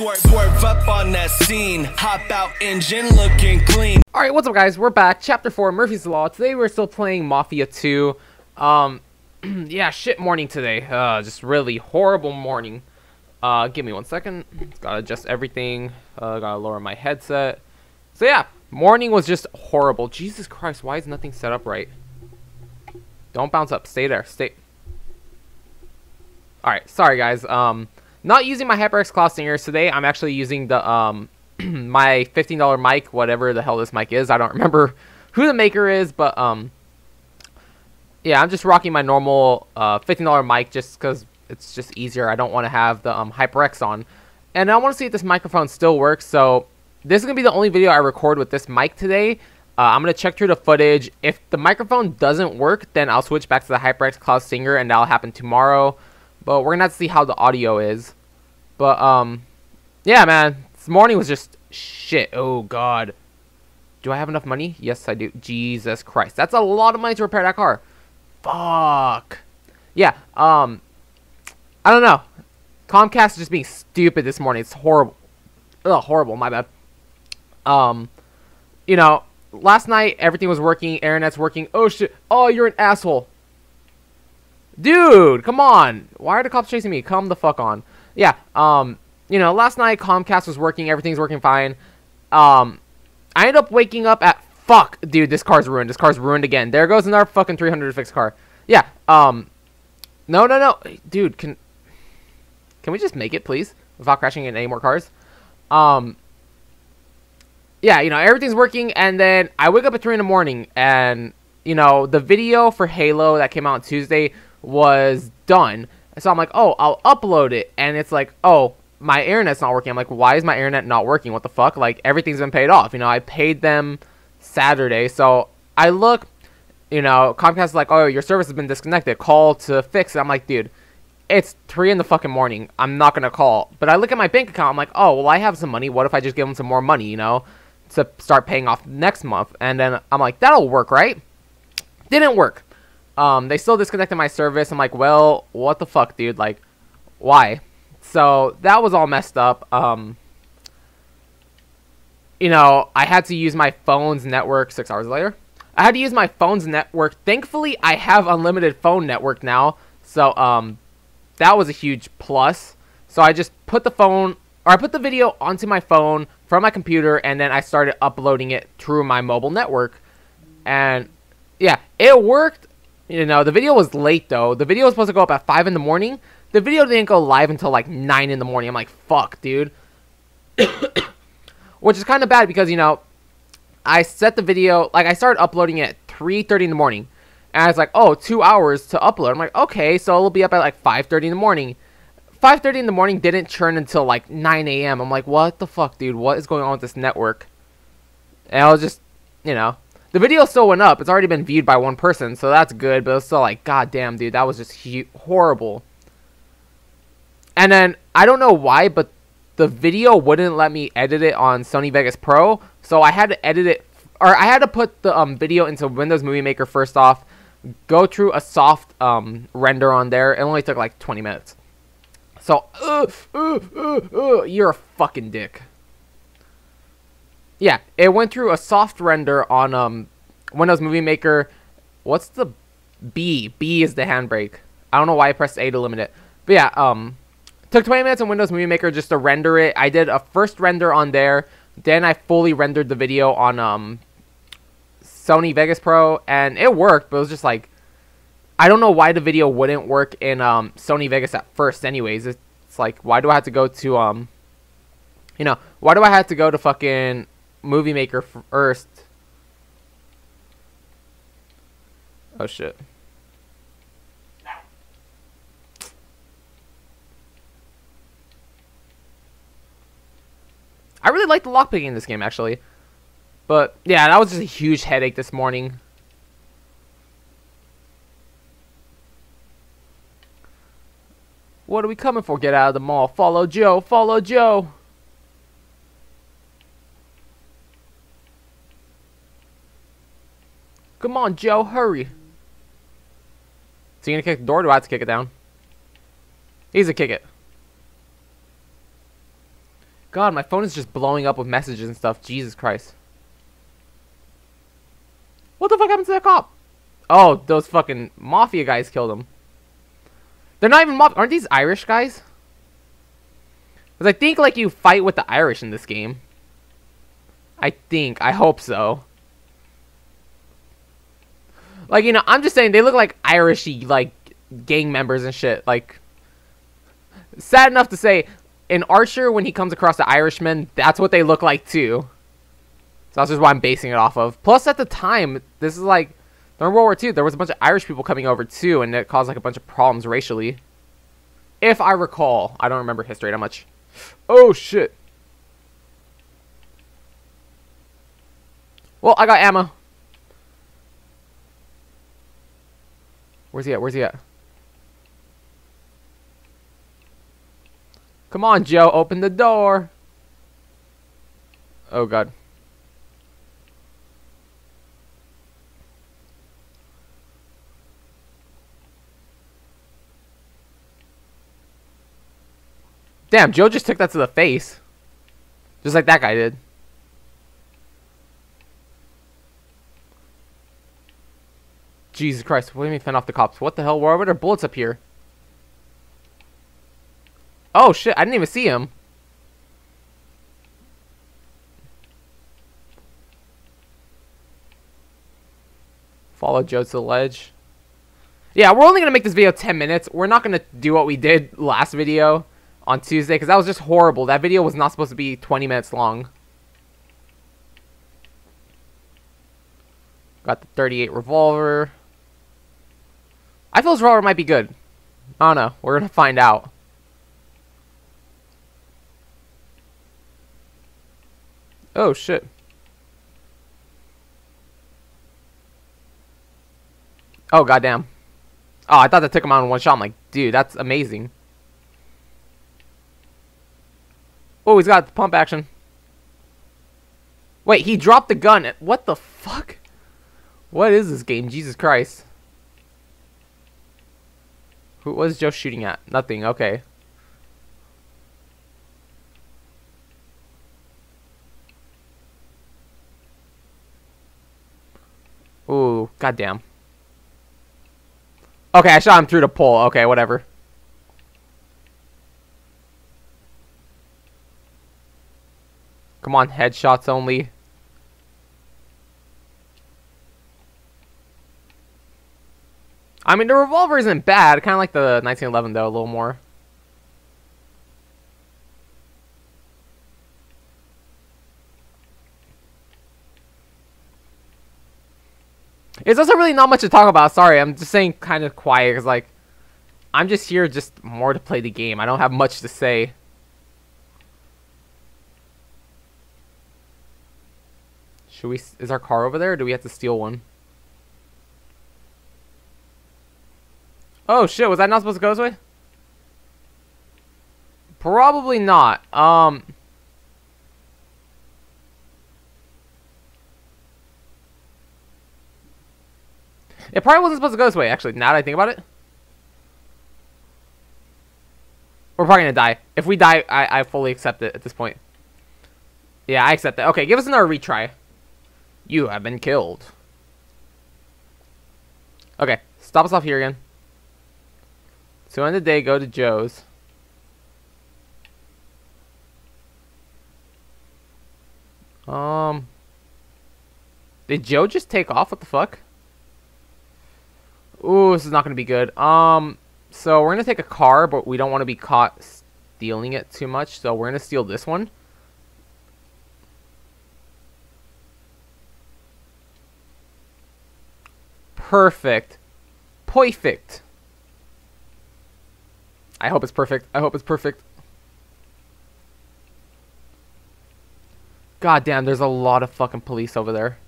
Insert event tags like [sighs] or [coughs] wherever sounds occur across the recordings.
Swerve, swerve up on that scene. Hop out engine looking clean. Alright, what's up guys? We're back. Chapter 4, Murphy's Law. Today we're still playing Mafia 2. Um, [clears throat] yeah, shit morning today. Uh, just really horrible morning. Uh, give me one second. Gotta adjust everything. Uh, gotta lower my headset. So yeah, morning was just horrible. Jesus Christ, why is nothing set up right? Don't bounce up. Stay there. Stay. Alright, sorry guys. Um, not using my HyperX Cloud Stingers today. I'm actually using the, um, [clears throat] my $15 mic, whatever the hell this mic is. I don't remember [laughs] who the maker is, but, um, yeah, I'm just rocking my normal, uh, $15 mic just because it's just easier. I don't want to have the, um, HyperX on. And I want to see if this microphone still works, so this is going to be the only video I record with this mic today. Uh, I'm going to check through the footage. If the microphone doesn't work, then I'll switch back to the HyperX Cloud Stinger, and that'll happen tomorrow. But we're gonna have to see how the audio is. But um, yeah, man, this morning was just shit. Oh god, do I have enough money? Yes, I do. Jesus Christ, that's a lot of money to repair that car. Fuck. Yeah. Um, I don't know. Comcast is just being stupid this morning. It's horrible. Ugh, horrible. My bad. Um, you know, last night everything was working. Internet's working. Oh shit. Oh, you're an asshole. Dude, come on. Why are the cops chasing me? Come the fuck on. Yeah, um, you know, last night Comcast was working. Everything's working fine. Um, I ended up waking up at... Fuck, dude, this car's ruined. This car's ruined again. There goes another fucking 300 to fix car. Yeah, um... No, no, no. Dude, can... Can we just make it, please? Without crashing into any more cars? Um... Yeah, you know, everything's working, and then I wake up at 3 in the morning, and, you know, the video for Halo that came out on Tuesday was done. So I'm like, oh, I'll upload it. And it's like, oh, my internet's not working. I'm like, why is my internet not working? What the fuck? Like, everything's been paid off. You know, I paid them Saturday. So I look, you know, Comcast is like, oh, your service has been disconnected. Call to fix it. I'm like, dude, it's 3 in the fucking morning. I'm not going to call. But I look at my bank account. I'm like, oh, well, I have some money. What if I just give them some more money, you know, to start paying off next month? And then I'm like, that'll work, right? Didn't work. Um, they still disconnected my service. I'm like, well, what the fuck, dude? Like, why? So that was all messed up. Um, you know, I had to use my phone's network six hours later. I had to use my phone's network. Thankfully, I have unlimited phone network now. So, um, that was a huge plus. So I just put the phone, or I put the video onto my phone from my computer, and then I started uploading it through my mobile network. And yeah, it worked you know, the video was late though. The video was supposed to go up at 5 in the morning. The video didn't go live until like 9 in the morning. I'm like, fuck, dude. [coughs] Which is kind of bad because, you know, I set the video, like I started uploading it at 3.30 in the morning. And I was like, oh, two hours to upload. I'm like, okay, so it'll be up at like 5.30 in the morning. 5.30 in the morning didn't churn until like 9 a.m. I'm like, what the fuck, dude? What is going on with this network? And I was just, you know, the video still went up. It's already been viewed by one person, so that's good. But it's still like, god damn, dude, that was just horrible. And then I don't know why, but the video wouldn't let me edit it on Sony Vegas Pro, so I had to edit it, or I had to put the um, video into Windows Movie Maker first off, go through a soft um, render on there. It only took like 20 minutes. So, uh, uh, uh, you're a fucking dick. Yeah, it went through a soft render on um, Windows Movie Maker. What's the B? B is the handbrake. I don't know why I pressed A to limit it. But yeah, um, took 20 minutes on Windows Movie Maker just to render it. I did a first render on there. Then I fully rendered the video on um, Sony Vegas Pro. And it worked, but it was just like... I don't know why the video wouldn't work in um, Sony Vegas at first anyways. It's like, why do I have to go to... um, You know, why do I have to go to fucking Movie Maker first. Oh shit. I really like the lockpicking in this game, actually. But, yeah, that was just a huge headache this morning. What are we coming for? Get out of the mall. Follow Joe. Follow Joe. Come on, Joe, hurry. Is he gonna kick the door? do I have to kick it down? He's a kick it. God, my phone is just blowing up with messages and stuff. Jesus Christ. What the fuck happened to that cop? Oh, those fucking mafia guys killed him. They're not even mob. Aren't these Irish guys? Because I think like you fight with the Irish in this game. I think. I hope so. Like you know, I'm just saying they look like Irishy like gang members and shit. Like sad enough to say, in Archer when he comes across the Irishmen, that's what they look like too. So that's just why I'm basing it off of. Plus, at the time, this is like during World War II, there was a bunch of Irish people coming over too, and it caused like a bunch of problems racially. If I recall, I don't remember history that much. Oh shit. Well, I got ammo. Where's he at? Where's he at? Come on, Joe, open the door. Oh god. Damn, Joe just took that to the face. Just like that guy did. Jesus Christ, what do you mean fend off the cops? What the hell? Why are there bullets up here? Oh shit, I didn't even see him. Follow Joe to the ledge. Yeah, we're only going to make this video 10 minutes. We're not going to do what we did last video on Tuesday because that was just horrible. That video was not supposed to be 20 minutes long. Got the 38 revolver. I feel this revolver might be good. I don't know. We're going to find out. Oh, shit. Oh, goddamn. Oh, I thought that took him out in one shot. I'm like, dude, that's amazing. Oh, he's got the pump action. Wait, he dropped the gun. What the fuck? What is this game? Jesus Christ. Who was Joe shooting at? Nothing. Okay. Ooh, goddamn. Okay, I shot him through the pole. Okay, whatever. Come on, headshots only. I mean, the revolver isn't bad. Kind of like the 1911, though, a little more. It's also really not much to talk about. Sorry, I'm just saying kind of quiet because, like, I'm just here just more to play the game. I don't have much to say. Should we... Is our car over there, do we have to steal one? Oh, shit. Was that not supposed to go this way? Probably not. Um... It probably wasn't supposed to go this way, actually, now that I think about it. We're probably gonna die. If we die, I, I fully accept it at this point. Yeah, I accept that. Okay, give us another retry. You have been killed. Okay, stop us off here again. So end the day, go to Joe's. Um, did Joe just take off? What the fuck? Ooh, this is not going to be good. Um, so we're going to take a car, but we don't want to be caught stealing it too much. So we're going to steal this one. Perfect. Perfect. I hope it's perfect. I hope it's perfect. God damn, there's a lot of fucking police over there.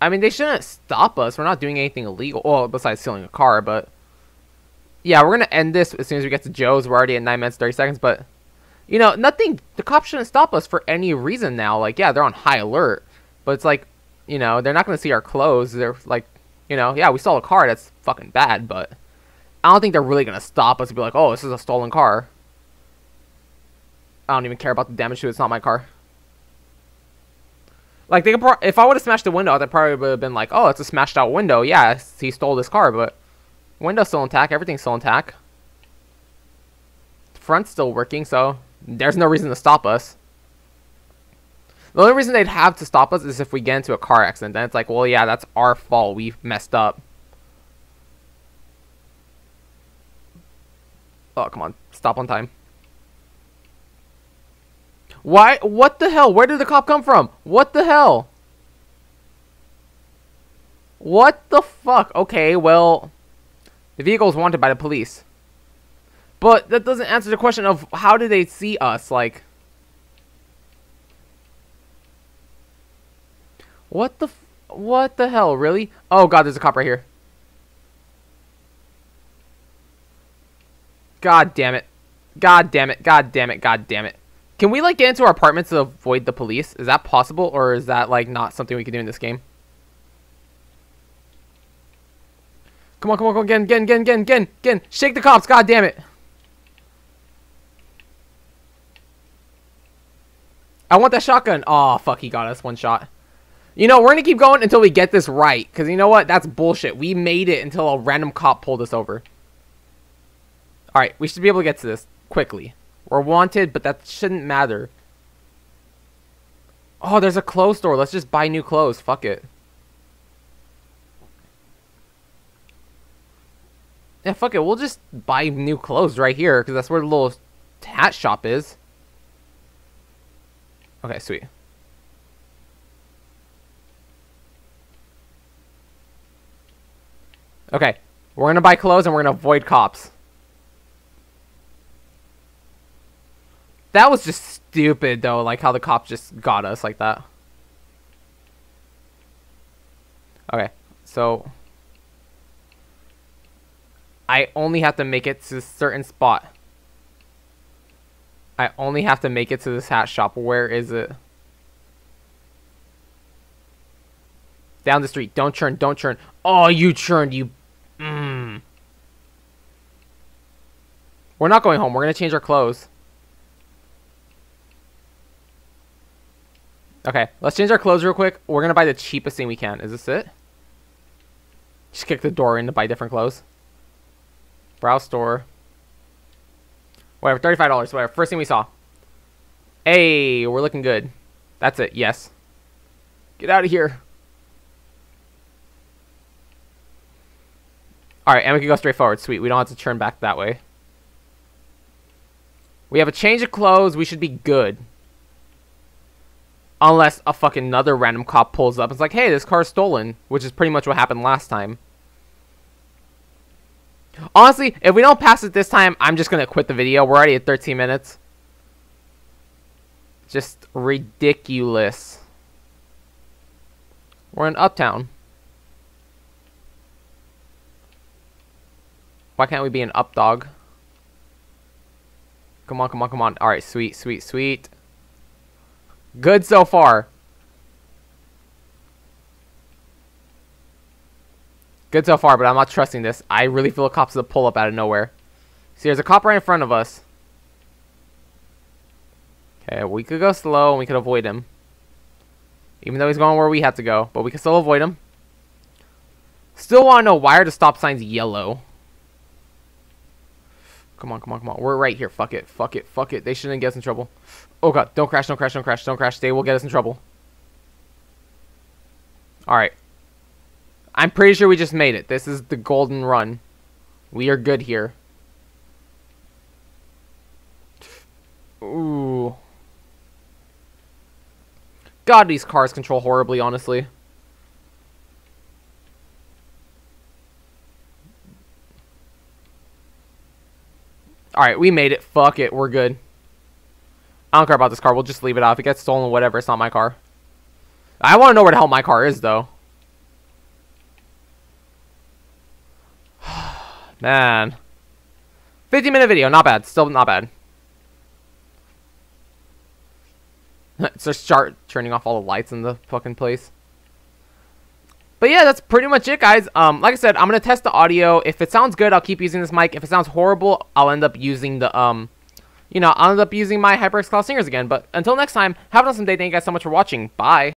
I mean, they shouldn't stop us. We're not doing anything illegal. Well, besides stealing a car, but... Yeah, we're to end this as soon as we get to Joe's. We're already at 9 minutes, 30 seconds, but... You know, nothing... The cops shouldn't stop us for any reason now. Like, yeah, they're on high alert. But it's like, you know, they're not to see our clothes. They're like, you know, yeah, we stole a car. That's fucking bad, but... I don't think they're really to stop us and be like, oh, this is a stolen car. I don't even care about the damage to it. It's not my car. Like they could pro- if I would have smashed the window, they probably would have been like, "Oh, it's a smashed out window." Yeah, he stole this car, but window's still intact. Everything's still intact. Front's still working, so there's no reason to stop us. The only reason they'd have to stop us is if we get into a car accident. Then it's like, well, yeah, that's our fault. We messed up. Oh, come on. Stop on time. Why? What the hell? Where did the cop come from? What the hell? What the fuck? Okay, well, the vehicle is wanted by the police. But that doesn't answer the question of how did they see us? Like, what the, what the hell? Really? Oh god, there's a cop right here. God damn it. God damn it. God damn it. God damn it. Can we, like, get into our apartments to avoid the police? Is that possible, or is that, like, not something we can do in this game? Come on, come on, come on, again, again, again, again, again, again. Shake the cops, god damn it. I want that shotgun. Oh, fuck, he got us one shot. You know, we're going to keep going until we get this right. Because you know what? That's bullshit. We made it until a random cop pulled us over. Alright, we should be able to get to this quickly. We're wanted, but that shouldn't matter. Oh, there's a clothes store. Let's just buy new clothes. Fuck it. Yeah, fuck it. We'll just buy new clothes right here, because that's where the little hat shop is. Okay, sweet. Okay, we're gonna buy clothes and we're gonna avoid cops. That was just stupid, though, like how the cops just got us like that. Okay, so... I only have to make it to a certain spot. I only have to make it to this hat shop. Where is it? Down the street. Don't churn. Don't churn. Oh, you churned. You... We're not going home. We're going to change our clothes. Okay, let's change our clothes real quick. We're gonna buy the cheapest thing we can. Is this it? Just kick the door in to buy different clothes. Browse store. Whatever, $35, whatever. First thing we saw. Hey, we're looking good. That's it, yes. Get out of here. Alright, and we can go straight forward. Sweet, we don't have to turn back that way. We have a change of clothes. We should be good. Unless a fucking another random cop pulls up and is like, hey, this car's stolen. Which is pretty much what happened last time. Honestly, if we don't pass it this time, I'm just going to quit the video. We're already at 13 minutes. Just ridiculous. We're in Uptown. Why can't we be an up dog? Come on, come on, come on. Alright, sweet, sweet, sweet. Good so far. Good so far, but I'm not trusting this. I really feel a cop's gonna pull up out of nowhere. See, there's a cop right in front of us. Okay, we could go slow and we could avoid him. Even though he's going where we have to go. But we can still avoid him. Still want to know why are the stop signs yellow? Come on, come on, come on. We're right here. Fuck it. Fuck it. Fuck it. They shouldn't get us in trouble. Oh god, don't crash, don't crash, don't crash, don't crash. They will get us in trouble. Alright. I'm pretty sure we just made it. This is the golden run. We are good here. Ooh. God, these cars control horribly, honestly. Alright, we made it. Fuck it. We're good. I don't care about this car. We'll just leave it out. If it gets stolen, whatever. It's not my car. I want to know where the hell my car is, though. [sighs] Man. 50 minute video. Not bad. Still not bad. [laughs] so start turning off all the lights in the fucking place. But yeah, that's pretty much it, guys. Um, like I said, I'm gonna test the audio. If it sounds good, I'll keep using this mic. If it sounds horrible, I'll end up using the um you know, I'll end up using my HyperX Cloud Stingers again. But until next time, have an awesome day. Thank you guys so much for watching. Bye.